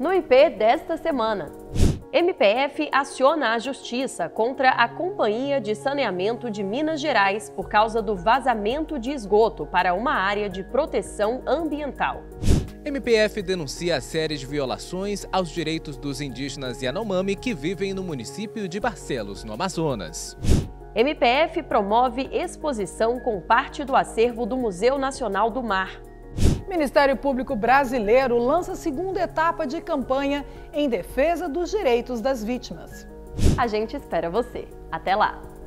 MP desta semana. MPF aciona a justiça contra a Companhia de Saneamento de Minas Gerais por causa do vazamento de esgoto para uma área de proteção ambiental. MPF denuncia a série de violações aos direitos dos indígenas Yanomami que vivem no município de Barcelos, no Amazonas. MPF promove exposição com parte do acervo do Museu Nacional do Mar. Ministério Público Brasileiro lança segunda etapa de campanha em defesa dos direitos das vítimas. A gente espera você. Até lá!